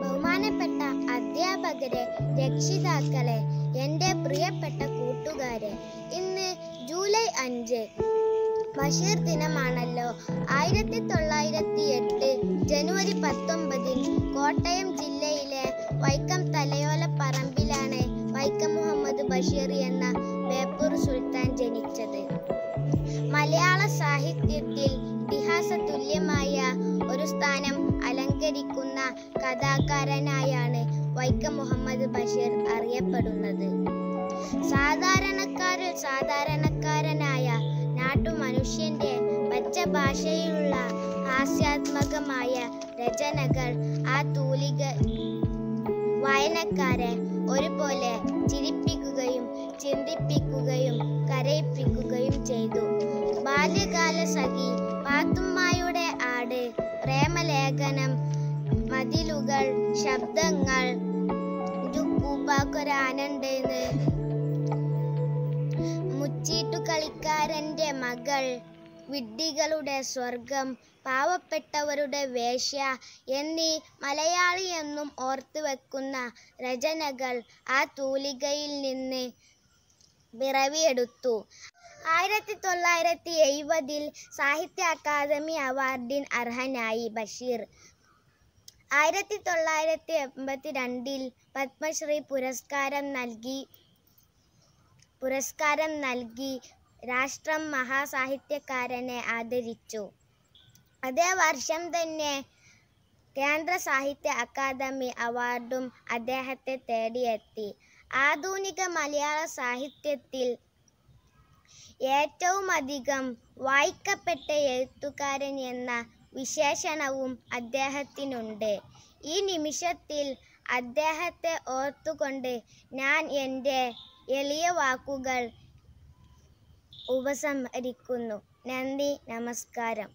ബഹുമാനപ്പെട്ട അധ്യാപകരെ രക്ഷിതാക്കളെ എന്റെ പ്രിയപ്പെട്ട കൂട്ടുകാരെ ഇന്ന് ജൂലൈ അഞ്ച് ബഷീർ ദിനമാണല്ലോ. ആയിരത്തി തൊള്ളായിരത്തി എട്ട് ജനുവരി പത്തൊമ്പതിൽ കോട്ടയം ജില്ലയിലെ വൈക്കം തലയോല പറമ്പിലാണ് വൈക്കം മുഹമ്മദ് ബഷീർ എന്ന ബേപ്പൂർ സുൽത്താൻ ജനിച്ചത്. മലയാള സാഹിത്യത്തിൽ ഇതിഹാസ തുല്യമായ ഒരു സ്ഥാനം അലങ്കരിക്കുന്ന കഥാകാരനായാണ് വൈക്കം മുഹമ്മദ് ബഷീർ അറിയപ്പെടുന്നത്. സാധാരണക്കാരിൽ സാധാരണക്കാരനായ നാട്ടുമനുഷ്യന്റെ പച്ച ഭാഷയിലുള്ള ഹാസ്യാത്മകമായ രചനകൾ ആ തൂലിക വായനക്കാരെ ഒരുപോലെ ചിരിപ്പിക്കുകയും ചിന്തിപ്പിക്കുകയും കരയിപ്പിക്കുകയും ചെയ്തു. ബാല്യകാല സഖി പാത്തുമ്മായുടെ ആട് പ്രേമലേഖനം മതിലുകൾ ശബ്ദങ്ങൾ പൂപ്പാക്കൊരാനണ്ടെന്ന് മുച്ചീട്ടു കളിക്കാരന്റെ മകൾ വിഡ്ഢികളുടെ സ്വർഗം പാവപ്പെട്ടവരുടെ വേശ്യ എന്നീ മലയാളി എന്നും ഓർത്തു വെക്കുന്ന രചനകൾ ആ തൂലികയിൽ നിന്ന് പിറവിയെടുത്തു ആയിരത്തി തൊള്ളായിരത്തി എഴുപതിൽ സാഹിത്യ അക്കാദമി അവാർഡിന് അർഹനായി ബഷീർ. ആയിരത്തി തൊള്ളായിരത്തി എൺപത്തി രണ്ടിൽ പത്മശ്രീ പുരസ്കാരം നൽകി പുരസ്കാരം നൽകി രാഷ്ട്രം മഹാസാഹിത്യകാരനെ ആദരിച്ചു. അതേ വർഷം തന്നെ കേന്ദ്ര സാഹിത്യ അക്കാദമി അവാർഡും അദ്ദേഹത്തെ തേടിയെത്തി. ആധുനിക മലയാള സാഹിത്യത്തിൽ ഏറ്റവും അധികം വായിക്കപ്പെട്ട എഴുത്തുകാരൻ എന്ന വിശേഷണവും അദ്ദേഹത്തിനുണ്ട്. ഈ നിമിഷത്തിൽ അദ്ദേഹത്തെ ഓർത്തുകൊണ്ട് ഞാൻ എന്റെ എളിയ വാക്കുകൾ ഉപസംഹരിക്കുന്നു. നന്ദി നമസ്കാരം.